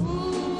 Ooh.